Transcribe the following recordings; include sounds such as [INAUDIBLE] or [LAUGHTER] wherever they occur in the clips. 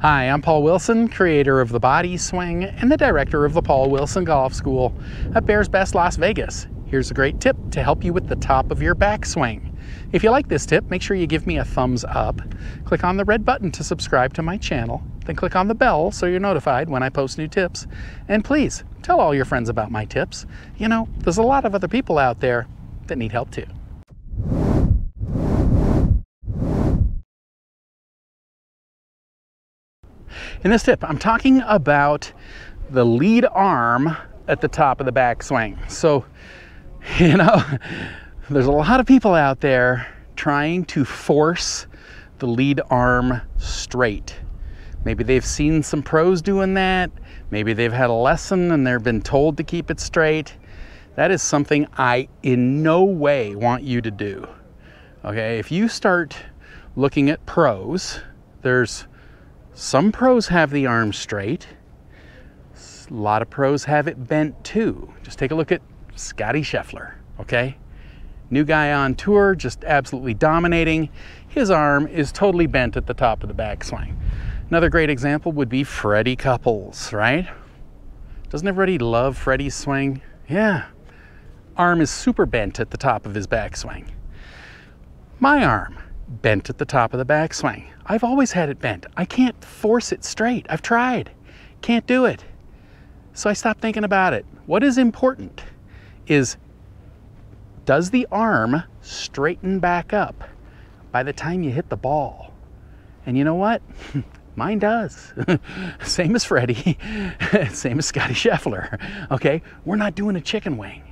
Hi, I'm Paul Wilson, creator of the Body Swing and the director of the Paul Wilson Golf School at Bears Best Las Vegas. Here's a great tip to help you with the top of your backswing. If you like this tip, make sure you give me a thumbs up. Click on the red button to subscribe to my channel, then click on the bell so you're notified when I post new tips. And please, tell all your friends about my tips. You know, there's a lot of other people out there that need help too. In this tip, I'm talking about the lead arm at the top of the backswing. So, [LAUGHS] you know, there's a lot of people out there trying to force the lead arm straight. Maybe they've seen some pros doing that. Maybe they've had a lesson and they've been told to keep it straight. That is something I in no way want you to do. Okay, if you start looking at pros, there's some pros have the arm straight. A lot of pros have it bent too. Just take a look at Scottie Scheffler, okay? New guy on tour, just absolutely dominating. His arm is totally bent at the top of the backswing. Another great example would be Freddie Couples, right? Doesn't everybody love Freddie's swing? Yeah. Arm is super bent at the top of his backswing. My arm, bent at the top of the backswing. I've always had it bent. I can't force it straight. I've tried. Can't do it. So I stopped thinking about it. What is important is does the arm straighten back up by the time you hit the ball? And you know what? [LAUGHS] Mine does. [LAUGHS] same as Freddie, [LAUGHS] same as Scottie Scheffler. Okay, we're not doing a chicken wing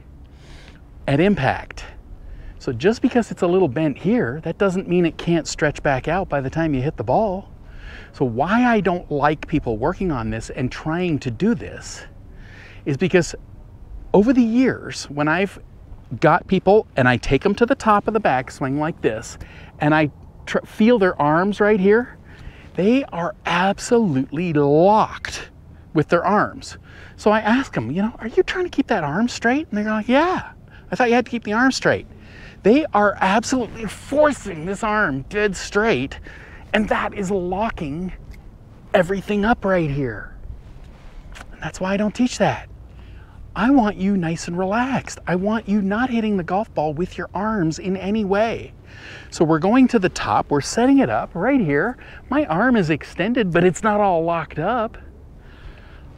at impact. So just because it's a little bent here, that doesn't mean it can't stretch back out by the time you hit the ball. So why I don't like people working on this and trying to do this is because over the years, when I've got people and I take them to the top of the backswing like this, and I feel their arms right here, they are absolutely locked with their arms. So I ask them, you know, are you trying to keep that arm straight? And they're like, yeah, I thought you had to keep the arm straight. They are absolutely forcing this arm dead straight, and that is locking everything up right here. And that's why I don't teach that. I want you nice and relaxed. I want you not hitting the golf ball with your arms in any way. So we're going to the top, we're setting it up right here. My arm is extended, but it's not all locked up.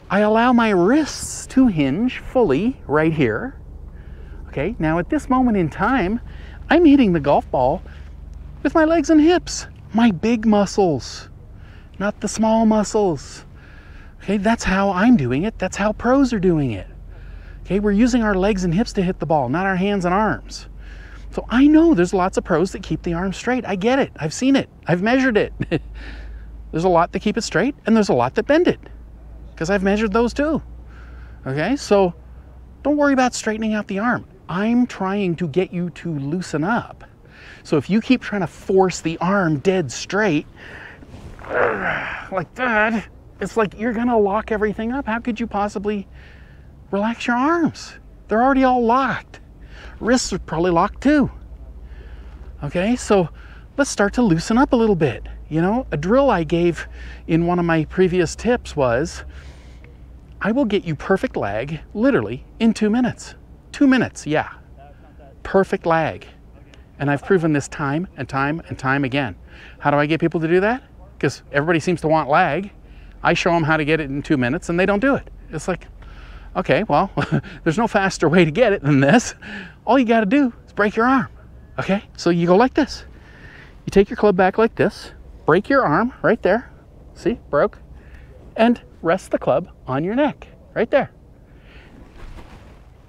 I allow my wrists to hinge fully right here. Okay, now at this moment in time, I'm hitting the golf ball with my legs and hips, my big muscles, not the small muscles. Okay, that's how I'm doing it. That's how pros are doing it. Okay, we're using our legs and hips to hit the ball, not our hands and arms. So I know there's lots of pros that keep the arm straight. I get it. I've seen it. I've measured it. [LAUGHS] there's a lot that keep it straight, and there's a lot that bend it because I've measured those too. Okay, so don't worry about straightening out the arm. I'm trying to get you to loosen up. So if you keep trying to force the arm dead straight, [CLEARS THROAT] like that, it's like you're gonna lock everything up. How could you possibly relax your arms? They're already all locked. Wrists are probably locked too. Okay, so let's start to loosen up a little bit. You know, a drill I gave in one of my previous tips was I will get you perfect lag literally in two minutes. Two minutes, yeah. Perfect lag. And I've proven this time and time and time again. How do I get people to do that? Because everybody seems to want lag. I show them how to get it in two minutes and they don't do it. It's like, okay, well, [LAUGHS] there's no faster way to get it than this. All you got to do is break your arm. Okay, so you go like this. You take your club back like this, break your arm right there. See, broke. And rest the club on your neck right there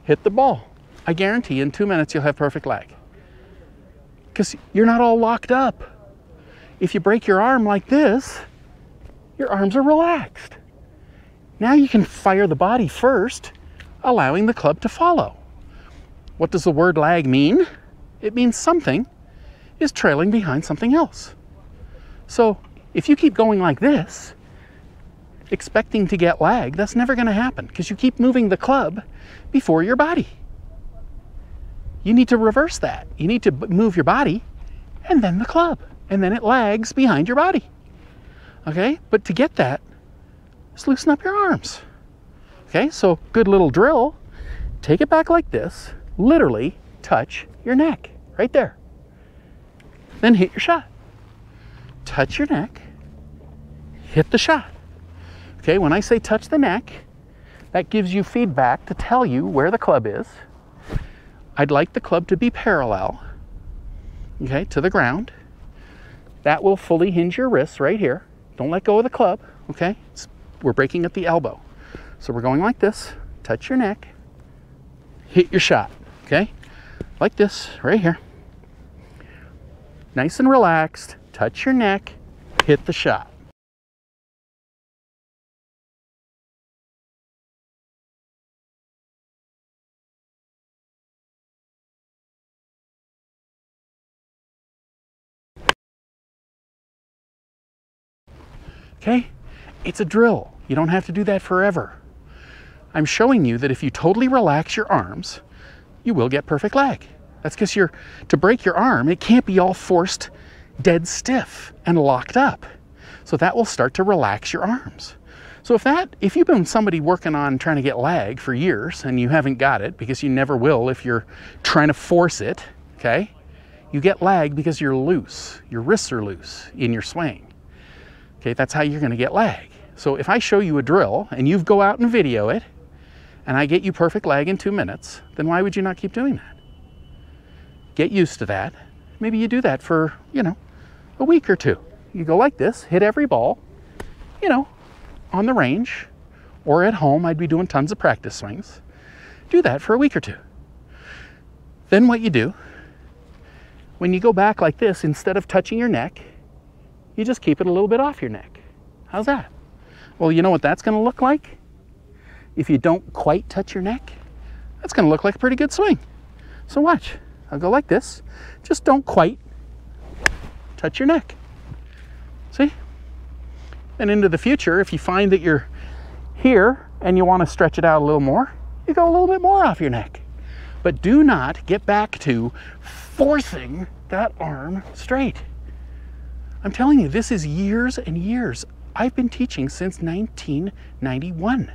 hit the ball. I guarantee in two minutes you'll have perfect lag. Because you're not all locked up. If you break your arm like this, your arms are relaxed. Now you can fire the body first, allowing the club to follow. What does the word lag mean? It means something is trailing behind something else. So if you keep going like this, expecting to get lag, that's never going to happen because you keep moving the club before your body. You need to reverse that. You need to move your body and then the club, and then it lags behind your body. Okay, but to get that, just loosen up your arms. Okay, so good little drill. Take it back like this, literally touch your neck right there. Then hit your shot. Touch your neck, hit the shot. Okay, when I say touch the neck, that gives you feedback to tell you where the club is. I'd like the club to be parallel, okay, to the ground. That will fully hinge your wrists right here. Don't let go of the club, okay? It's, we're breaking at the elbow. So we're going like this, touch your neck, hit your shot, okay? Like this, right here. Nice and relaxed, touch your neck, hit the shot. Okay? It's a drill. You don't have to do that forever. I'm showing you that if you totally relax your arms, you will get perfect lag. That's because you're, to break your arm, it can't be all forced dead stiff and locked up. So that will start to relax your arms. So if that, if you've been somebody working on trying to get lag for years and you haven't got it because you never will if you're trying to force it, okay? You get lag because you're loose. Your wrists are loose in your swing. Okay, that's how you're gonna get lag. So if I show you a drill and you go out and video it, and I get you perfect lag in two minutes, then why would you not keep doing that? Get used to that. Maybe you do that for, you know, a week or two. You go like this, hit every ball, you know, on the range or at home. I'd be doing tons of practice swings. Do that for a week or two. Then what you do, when you go back like this, instead of touching your neck, you just keep it a little bit off your neck. How's that? Well, you know what that's going to look like? If you don't quite touch your neck, that's going to look like a pretty good swing. So watch. I'll go like this. Just don't quite touch your neck. See? And into the future, if you find that you're here and you want to stretch it out a little more, you go a little bit more off your neck. But do not get back to forcing that arm straight. I'm telling you, this is years and years. I've been teaching since 1991.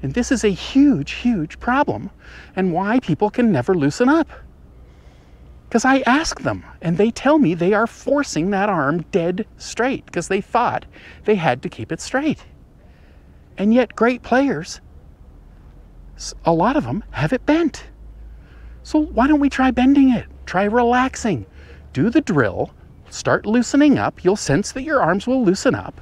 And this is a huge, huge problem and why people can never loosen up. Because I ask them and they tell me they are forcing that arm dead straight because they thought they had to keep it straight. And yet, great players, a lot of them have it bent. So, why don't we try bending it? Try relaxing. Do the drill start loosening up, you'll sense that your arms will loosen up.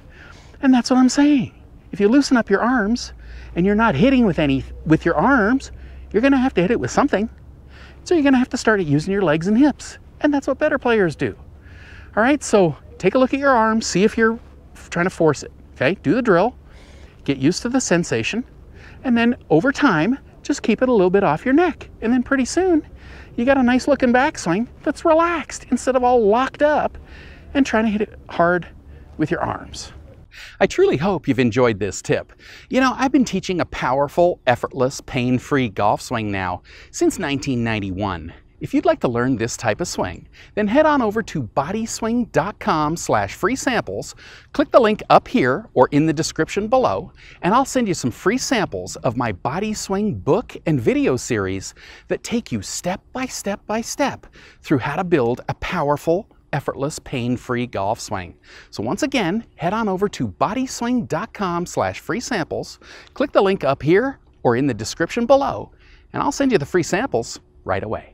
And that's what I'm saying. If you loosen up your arms and you're not hitting with any with your arms, you're going to have to hit it with something. So you're going to have to start using your legs and hips. And that's what better players do. All right? So take a look at your arms, see if you're trying to force it. Okay? Do the drill. Get used to the sensation. And then over time, just keep it a little bit off your neck. And then pretty soon, you got a nice looking backswing that's relaxed instead of all locked up and trying to hit it hard with your arms. I truly hope you've enjoyed this tip. You know, I've been teaching a powerful, effortless, pain-free golf swing now since 1991. If you'd like to learn this type of swing, then head on over to bodyswing.com slash free samples, click the link up here or in the description below, and I'll send you some free samples of my Body Swing book and video series that take you step by step by step through how to build a powerful, effortless, pain-free golf swing. So once again, head on over to bodyswing.com slash free samples, click the link up here or in the description below, and I'll send you the free samples right away.